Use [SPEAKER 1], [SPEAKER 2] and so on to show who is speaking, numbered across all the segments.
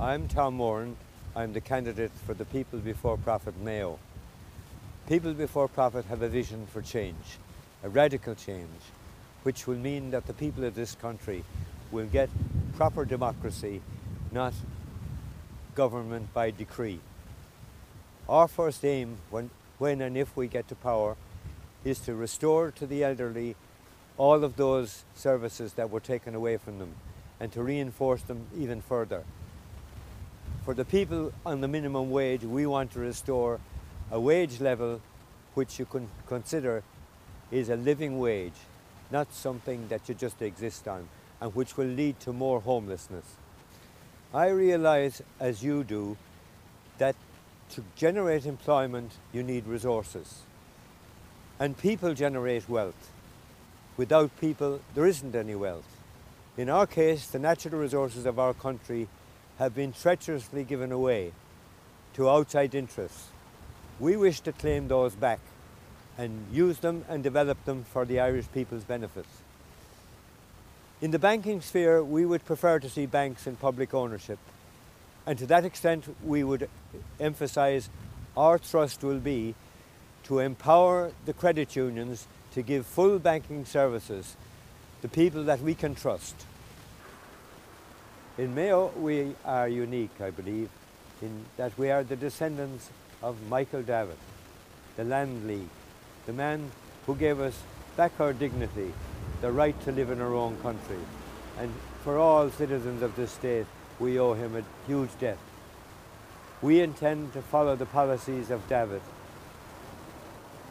[SPEAKER 1] I'm Tom Moran. I'm the candidate for the People Before Profit Mayo. People Before Profit have a vision for change, a radical change, which will mean that the people of this country will get proper democracy, not government by decree. Our first aim when, when and if we get to power is to restore to the elderly all of those services that were taken away from them and to reinforce them even further. For the people on the minimum wage, we want to restore a wage level which you can consider is a living wage, not something that you just exist on, and which will lead to more homelessness. I realise, as you do, that to generate employment you need resources. And people generate wealth. Without people, there isn't any wealth. In our case, the natural resources of our country have been treacherously given away to outside interests. We wish to claim those back and use them and develop them for the Irish people's benefit. In the banking sphere, we would prefer to see banks in public ownership. And to that extent, we would emphasise our thrust will be to empower the credit unions to give full banking services to people that we can trust. In Mayo, we are unique, I believe, in that we are the descendants of Michael Davitt, the Land League, the man who gave us back our dignity, the right to live in our own country. And for all citizens of this state, we owe him a huge debt. We intend to follow the policies of Davitt.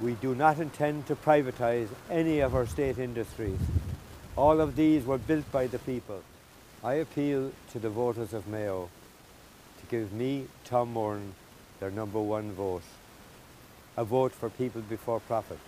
[SPEAKER 1] We do not intend to privatise any of our state industries. All of these were built by the people. I appeal to the voters of Mayo to give me, Tom Moran, their number one vote. A vote for people before profit.